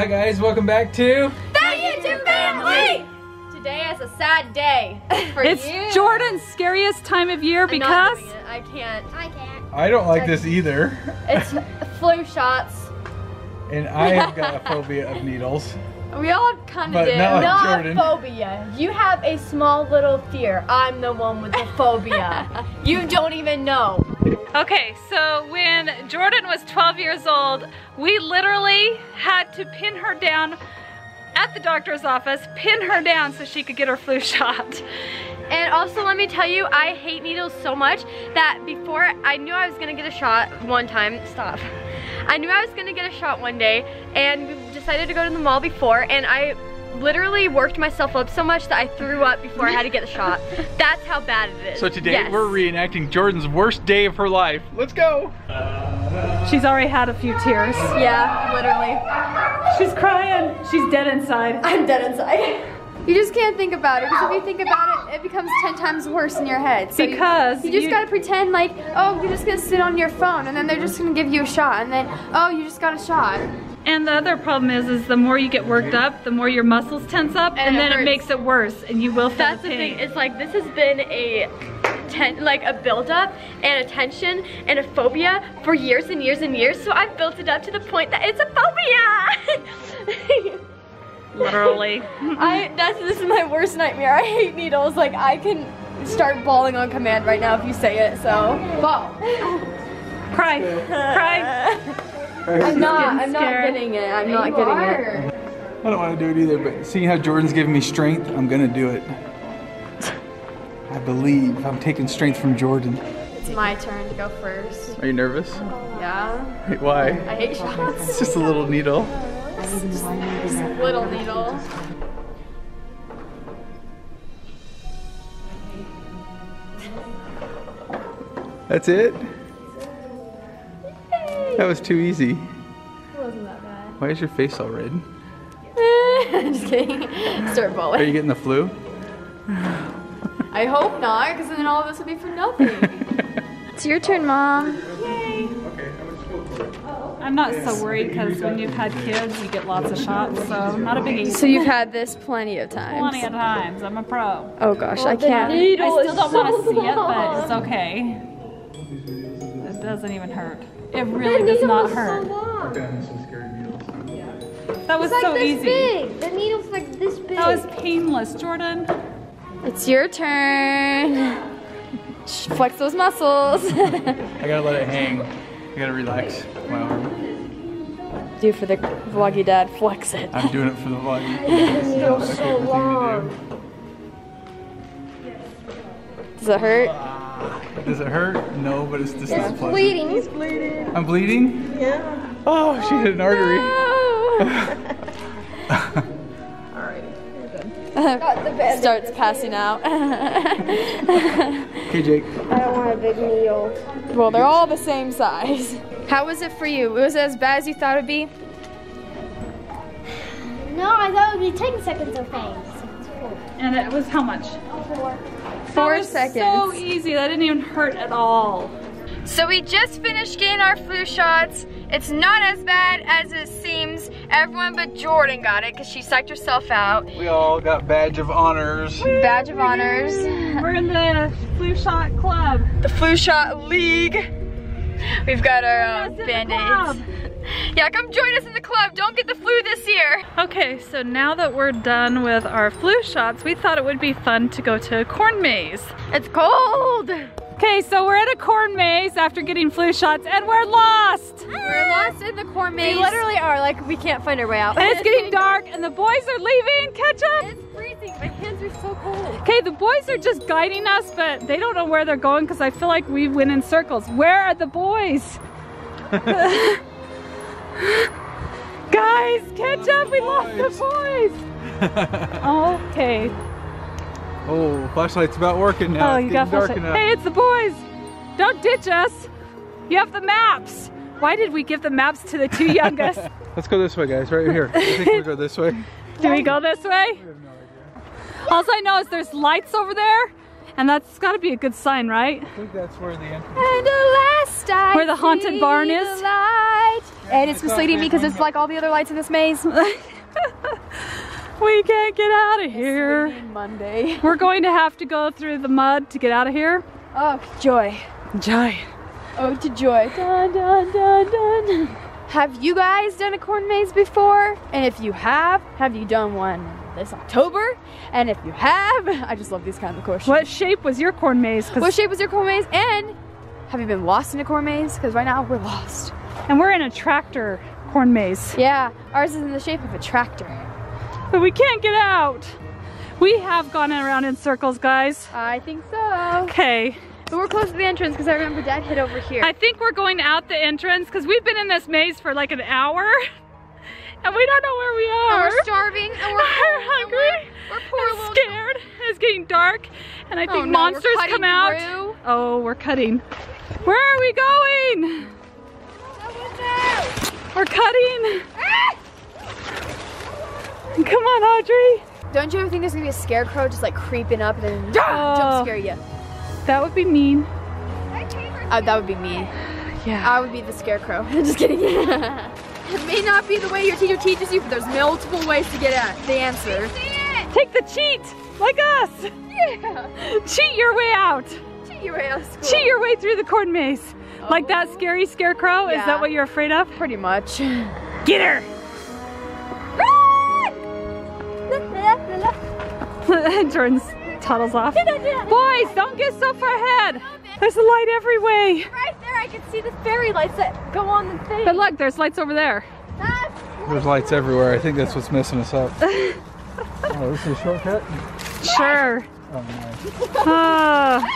Hi guys, welcome back to The YouTube family! Today is a sad day for It's you. Jordan's scariest time of year I'm not because doing it. I can't. I can't. I don't like this either. It's flu shots. And I have got a phobia of needles. We all kind of do. not like Not Jordan. phobia. You have a small little fear. I'm the one with the phobia. you don't even know. Okay, so when Jordan was 12 years old, we literally had to pin her down at the doctor's office, pin her down so she could get her flu shot. And also, let me tell you, I hate needles so much that before I knew I was gonna get a shot one time, stop. I knew I was gonna get a shot one day, and we decided to go to the mall before, and I literally worked myself up so much that I threw up before I had to get the shot. That's how bad it is. So today Yes. we're reenacting Jordan's worst day of her life. Let's go. She's already had a few tears. Yeah, literally. She's crying. She's dead inside. I'm dead inside. You just can't think about it because if you think about it, it becomes 10 times worse in your head. So you- Because you, just you- gotta pretend like, oh, you're just gonna sit on your phone and then they're just gonna give you a shot and then, oh, you just got a shot. And the other problem is, is the more you get worked up, the more your muscles tense up, And and, it then it hurts. makes it worse, and you will feel That's the the thing, it's like this has been a ten, like a buildup and a tension and a phobia for years and years and years. So I've built it up to the point that it's a phobia. Literally. I that's this is my worst nightmare. I hate needles. Like I can start bawling on command right now if you say it. So bawl. Cry. Cry. I'm not. I'm not getting it. I'm not getting it. I don't want to do it either, but seeing how Jordan's giving me strength, I'm gonna do it. I believe I'm taking strength from Jordan. It's my turn to go first. Are you nervous? Yeah. Wait, why? I hate shots. It's just a little needle. Little needle. That's it? That was too easy. wasn't that bad. Why is your face all red? I'm just kidding. Start Are you getting the flu? I hope not, because then all of this would be for nothing. it's your turn, Mom. Yay. Okay, I'm not so worried because when you've had kids, you get lots of shots, so not a biggie. So you've had this plenty of times. Plenty of times. I'm a pro. Oh gosh, I can't. I still don't want to see it, but it's okay. It doesn't even hurt. It really does not hurt. That was so easy. big. The needle's like this big. That was painless, Jordan. It's your turn. Flex those muscles. I gotta let it hang. I gotta relax my arm. Do for the vloggy dad, flex it. I'm doing it for the vlog. That's so long. Does it hurt? Does it hurt? No, but it's just not pleasant. bleeding. He's bleeding. I'm bleeding? Yeah. Oh, she hit an artery. Starts passing out. Okay, Jake. I don't want a big needle. well, they're all the same size. How was it for you? Was it as bad as you thought it'd be? No, I thought it would be 10 seconds of pain. And it was how much? Four. Four That seconds. So easy. That didn't even hurt at all. So we just finished getting our flu shots. It's not as bad as it seems. Everyone but Jordan got it because she psyched herself out. We all got badge of honors. Badge of honors. We're in the flu shot club. The flu shot league. We've got our uh, Us in the band-aids. Yeah, come join us in the club. Don't get the flu this year. Okay, so now that we're done with our flu shots, we thought it would be fun to go to a corn maze. It's cold. Okay, so we're at a corn maze after getting flu shots and we're lost. We're lost in the corn maze. We literally are, like, we can't find our way out. And it's getting dark and the boys are leaving. Catch up. It's freezing. My hands are so cold. Okay, the boys are just guiding us, but they don't know where they're going because I feel like we went in circles. Where are the boys? Guys, catch up. We lost the boys. Okay. Oh, flashlight's about working now. Oh, it's you got dark enough. Hey, it's the boys. Don't ditch us. You have the maps. Why did we give the maps to the two youngest? Let's go this way, guys. Right here. I think we go this way. Do we go this way? No All I know is there's lights over there And that's got to be a good sign, right? I think that's where the entrance And last I Where the haunted barn is? light. And it's misleading me because it's like all the other lights in this maze. We can't get out of here. Monday. We're going to have to go through the mud to get out of here. Oh, joy. Joy. Oh, to joy. Dun, dun, dun, dun. Have you guys done a corn maze before? And if you have, have you done one this October? And if you have, I just love these kind of questions. What shape was your corn maze? What shape was your corn maze? And have you been lost in a corn maze? Because right now we're lost. and we're in a tractor corn maze. Yeah, ours is in the shape of a tractor. But we can't get out. We have gone around in circles, guys. I think so. Okay. But we're close to the entrance because I remember Dad hid over here. I think we're going out the entrance because we've been in this maze for like an hour and we don't know where we And are. we're starving and we're, We're hungry. We're, we're poor little scared. It's getting dark and I oh, think Oh, no, monsters come out. through. Oh, we're cutting. Where are we going? We're cutting. Come on, Audrey. Don't you ever think there's gonna be a scarecrow just like creeping up and then Oh. jump scare you? That would be mean. Uh, that would be me. Yeah. I would be the scarecrow. I'm just kidding. it may not be the way your teacher teaches you, but there's multiple ways to get at the answer. Take the cheat, like us. Yeah. Cheat your way out. Cheat your way out of school. Cheat your way through the corn maze. Like that Oh. scary scarecrow? Is that what you're afraid of? Pretty much. Get her! Jordan toddles off. Boys, don't get so far ahead. There's a light every way. Right there, I can see the fairy lights that go on the thing. But look, there's lights over there. There's lights everywhere. I think that's what's messing us up. oh, this is a shortcut? Sure. Oh, nice. Ah.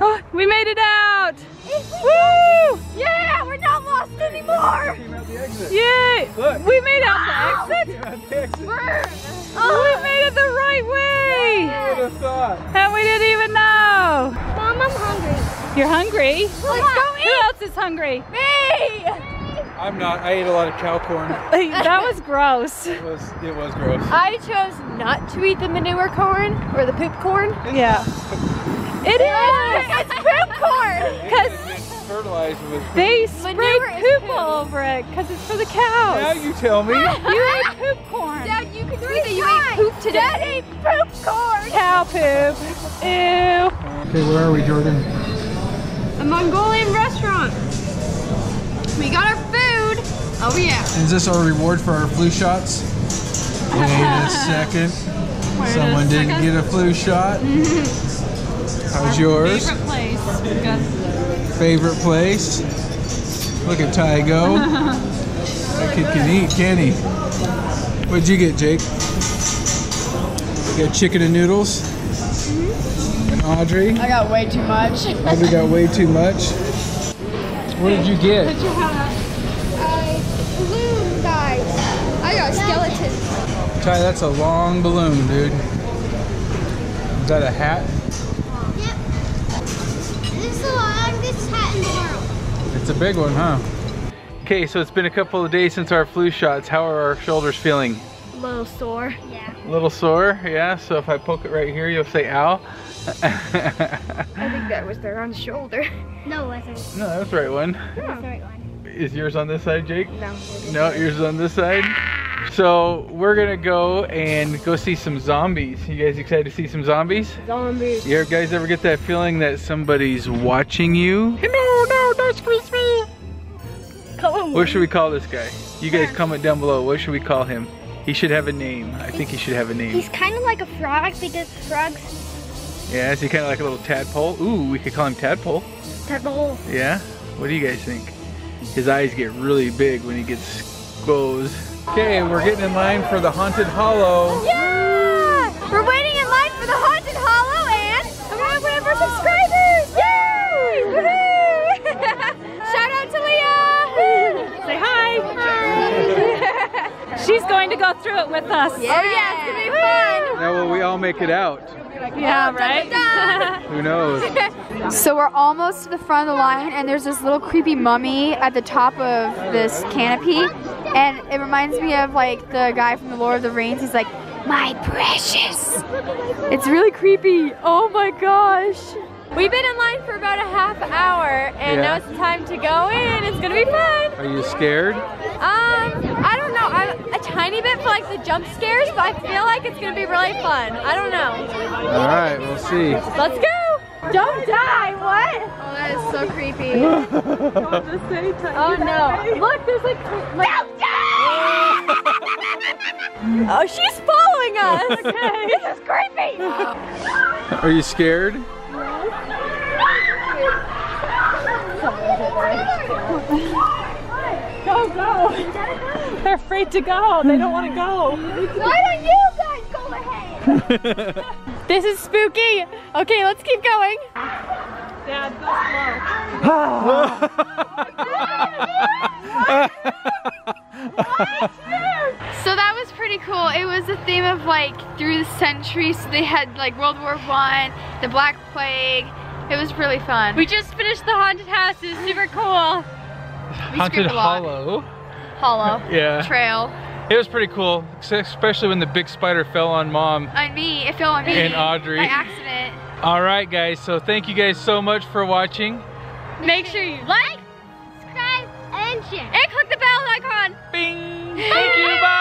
Oh, we made it out. Woo! Yeah, we're not lost anymore. Came out the exit. Yay! Look. We made out the exit. Out the exit. Oh, we made it the right way. Who would have thought? And we didn't even know. Mom, I'm hungry. You're hungry? Let's go eat! Who else is hungry? Me! I'm not. I ate a lot of cow corn. that was gross. It was. It was gross. I chose not to eat the manure corn or the poop corn. Yeah. It is. It's poop corn. Because It's fertilized with. they sprayed Manure is poop poop. all over it because it's for the cows. Now you tell me. You ate poop corn. Dad, you can see that you ate poop today. Dad ate poop corn. Cow poop. Ew. Okay, where are we, Jordan? A Mongolian restaurant. We got our food. Oh yeah. Is this our reward for our flu shots? Wait a second. Someone didn't get a flu shot. How's yours? Favorite place. Because Favorite place? Look at Ty go. That kid can eat, can he? What'd you get, Jake? You got chicken and noodles? And Audrey? I got way too much. Audrey got way too much. What did you get? Balloon guys. I got a skeleton. Ty, that's a long balloon, dude. Is that a hat? Yep. This is the longest hat in the world. It's a big one, huh? Okay, so it's been a couple of days since our flu shots. How are our shoulders feeling? A little sore. Yeah. A little sore, yeah? So if I poke it right here, you'll say ow? I think that was the wrong shoulder. No, it wasn't. no, that's the right one. That's the right one. Is yours on this side, Jake? No. No, yours is on this side. So we're gonna go and go see some zombies. You guys excited to see some zombies? Zombies. You guys ever get that feeling that somebody's watching you? No, no, don't squeeze me. What should we call this guy? You guys comment down below. What should we call him? He should have a name. I think he should have a name. He's kind of like a frog because frogs. Yeah, is he kind of like a little tadpole? Ooh, we could call him tadpole. Tadpole. Yeah? What do you guys think? His eyes get really big when he gets exposed. Okay, we're getting in line for the Haunted Hollow. Yeah! We're waiting in line for the haunted hollow and we're gonna wait for subscribers! Yay! Woohoo! Shout out to Leah! Say hi. Hi! She's going to go through it with us. Oh yeah, it's gonna be fun! Now will we all make it out? Yeah, right? Who knows? So we're almost to the front of the line and there's this little creepy mummy at the top of this canopy and it reminds me of like the guy from the Lord of the Rings. He's like, My precious. It's really creepy. Oh my gosh. We've been in line for about a half hour and Yeah. now it's time to go in. It's gonna be fun. Are you scared? Um, I don't know. I'm a tiny bit for like the jump scares, but I feel like it's gonna be really fun. I don't know. All right, we'll see. Let's go. Don't die. What? Oh, that is so creepy. oh no. Look, there's like. like don't die! oh, she's following us. Okay. this is creepy. Are you scared? Go, go. They're afraid to go. They don't want to go. Why don't you guys go ahead? This is spooky. Okay, let's keep going. Dad, go slow. So that was pretty cool. It was a theme of like through the centuries. So they had like World War One, the Black Plague. It was really fun. We just finished the haunted house. It was super cool. Haunted screamed a lot. Hollow. Hollow Yeah. Trail. It was pretty cool, especially when the big spider fell on mom. On me, it fell on me. And Audrey. By accident. All right, guys. So thank you guys so much for watching. Make sure you like Subscribe and share. and click the bell icon. Bing. Thank you. Bye.